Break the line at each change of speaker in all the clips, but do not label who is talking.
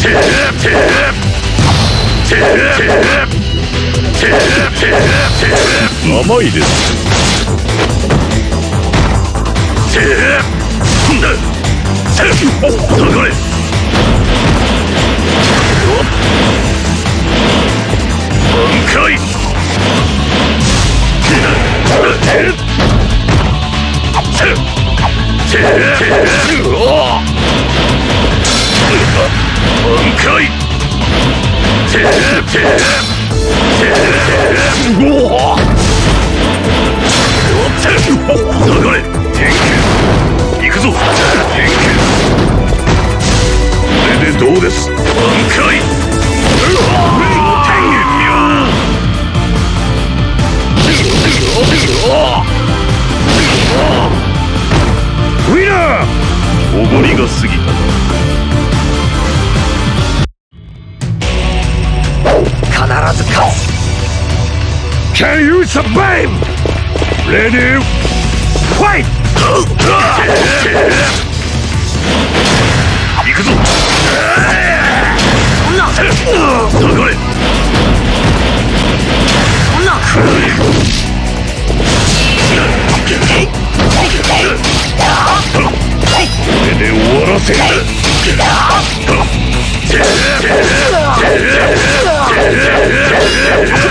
甘いです下がれ挽回挽回下がれ行くぞ。これでどうです？挽回天
ウィナー
元妙おごりが過ぎた
Can you survive? Ready? Fight!
行くぞ
そんな
下がれ
そんな
これで終わらせる下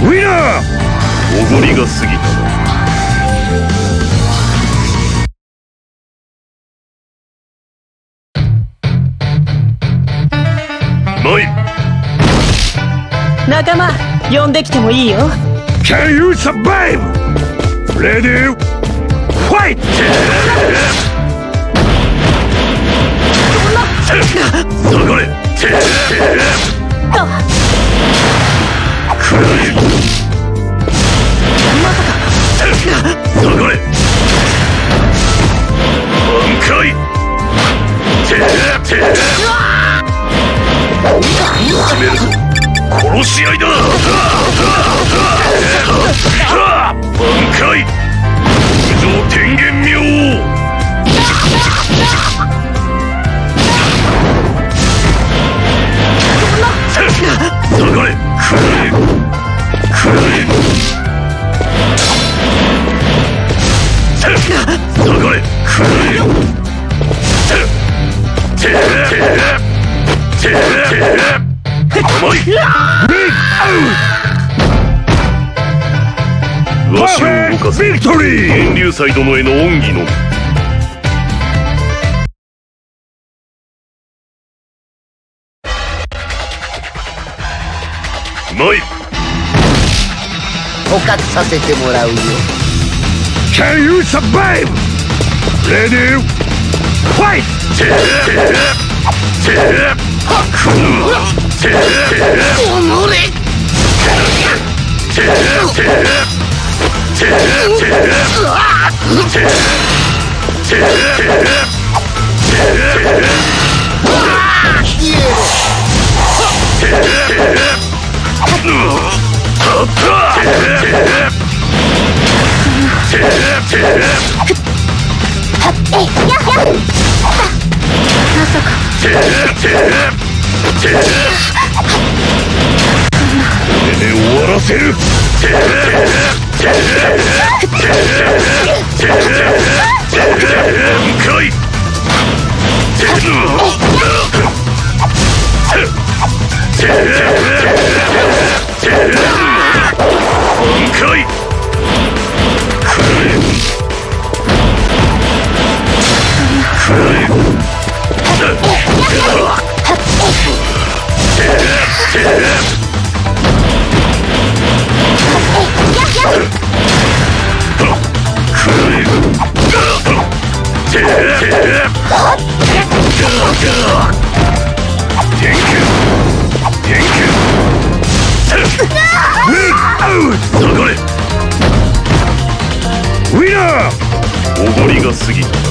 ウィナー
おごりが過ぎたなマイ
仲間呼んできてもいいよ
Can you survive? Ready? Fight!
わしを動かせ
ビクトリー
天竜斎殿への恩義のみマイ
捕獲させてもらうよ
Can you survive? Ready? Fight!
おのれ
てめテ終わ
らせる。Yeah!
おごりが過ぎた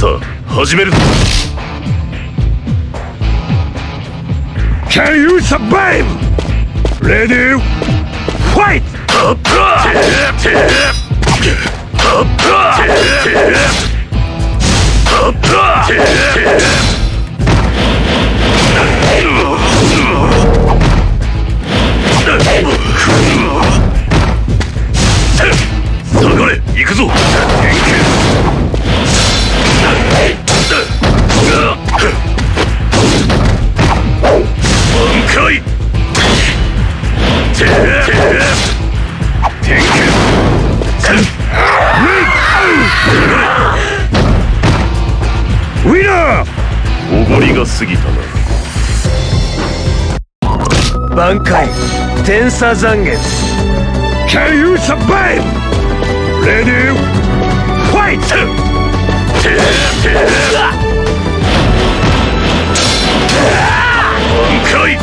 さあ始める
Can you survive? Ready? Fight!
Up!
満開天差残月
Can you survive? Ready? Fight!
満開